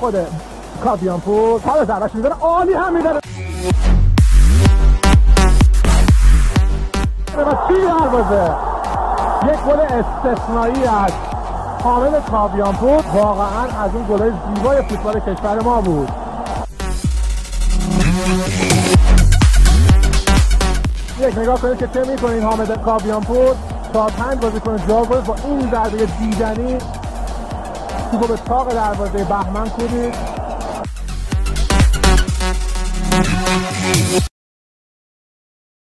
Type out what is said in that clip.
خود کابیانپور حالا ضربش می‌زنه عالی هم می‌زنه و چی دروازه یک گل استثنایی از حامد کابیانپور واقعا از اون گلای زیبای فوتبال کشور ما بود. یک نگاه کنید که چه می‌کنین حامد کابیانپور تا پنج بازیکن جا با این ضربه دیدنی توپو به تاق دروازه بهمن کودید